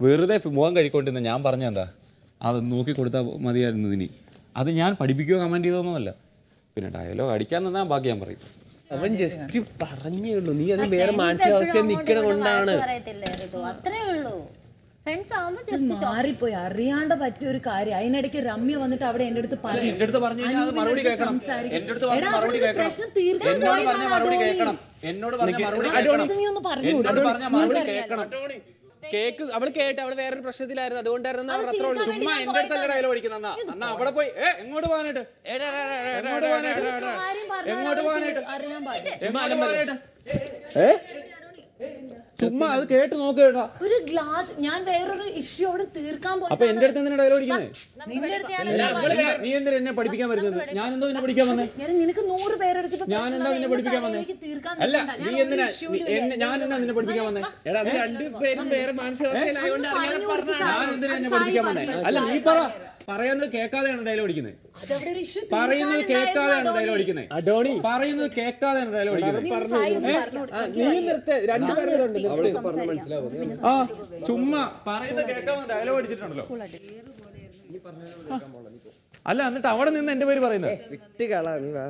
വെറുതെ മുഖം കഴിക്കൊണ്ടിരുന്ന ഞാൻ പറഞ്ഞ എന്താ അത് നോക്കി കൊടുത്താൽ മതിയായിരുന്നു ഇനി. അത് ഞാൻ പഠിപ്പിക്കുകയോ കമന്റ് ചെയ്തൊന്നുമല്ല പിന്നെ ഡയലോഗ് അടിക്കാൻ തന്നാൽ ബാക്കി ഞാൻ പറയും. അവൻ ജസ്റ്റ് പറഞ്ഞേ ഉള്ളൂ. നീ അത് വേറെ മാനസികാവസ്ഥയിൽ നിൽക്കണ കൊണ്ടാണ്. അത്രേ ഉള്ളൂ. ഫ്രണ്ട്സ് ആവുമ്പോ ജസ്റ്റ് മാറിപ്പോയി. അറിയാണ്ട് പറ്റിയ ഒരു കാര്യം. അതിനിടയ്ക്ക് രമ്യ വന്നിട്ട് അവിടെ എന്റെ അടുത്ത് പറഞ്ഞു എന്റെ അടുത്ത് പറഞ്ഞു കഴിഞ്ഞാൽ അത് മറുപടി അനുവിനോട് കേൾക്കണം. സംസാരിക്കും. എന്റെ അടുത്ത് പറഞ്ഞ മറുപടി അവരുടെ കേൾക്കണം. പ്രശ്നം തീർക്കാൻ കേക്ക് അവൾ കേട്ട് അവൾ വേറൊരു പ്രശ്നത്തിലായിരുന്നു. അതുകൊണ്ടായിരുന്നു അവർ അത്ര ഉള്ളൂ. ചുമ്മാ എന്റെ അടുത്തല്ല ഡയലോഗ് അടിക്കുന്ന അന്നാ അന്നാ അവിടെ പോയി. ഏ എങ്ങോട്ട് പോകാനായിട്ട്? എങ്ങോട്ട് പോകാനായിട്ട്? കാര്യം പറഞ്ഞാൽ എങ്ങോട്ട് പോകാനായിട്ട്? അറിയാൻ പാടില്ല. എങ്ങോട്ട് പോകാനായിട്ട്? ഏ? ചുമ്മാ അത് കേട്ട് നോക്കേടാ ഒരു ഗ്ലാസ് ഞാൻ വേറൊരു ഇഷ്യൂ അവിടെ തീർക്കാൻ അപ്പൊ എന്റെ അടുത്ത് എന്തിനാ ഡയലോഗ് അടിക്കുന്നത് നീ എന്തിനാ എന്നെ പഠിപ്പിക്കാൻ വരുന്നത്? ഞാൻ എന്തോ നിന്നെ പഠിക്കാൻ വന്നേ? നിനക്ക് നൂറ് പേരെടുത്ത് ഞാൻ എന്താ നിന്നെ പഠിപ്പിക്കാൻ വന്നേ? അല്ല നീ എന്തിനാ എന്നെ ഞാൻ എന്താ നിന്നെ പഠിപ്പിക്കാൻ വന്നേ? എടാ രണ്ടുപേരും വേറെ പറഞ്ഞതാണ്. ഞാൻ എന്തിനാ എന്നെ പഠിപ്പിക്കാൻ വന്നേ? അല്ല നീ പറ. പറയുന്നത് കേൾക്കാതെയാണ് ഡയലോഗ് അടിക്കുന്നത്. പറയുന്നത് കേൾക്കാതെയാണ് ഡയലോഗ് അടിക്കുന്നത്. അഡോണി പറയുന്നത് കേൾക്കാതെയാണ് ഡയലോഗ് അടിക്കുന്നത്. ആ ചുമ്മാ പറയുന്നത് കേൾക്കാതെ ഡയലോഗ് അടിച്ചിട്ടുണ്ടല്ലോ. അല്ല എന്നിട്ട് അവിടെ നിന്ന് എന്റെ പേര് പറയുന്നത്? നീ വാ.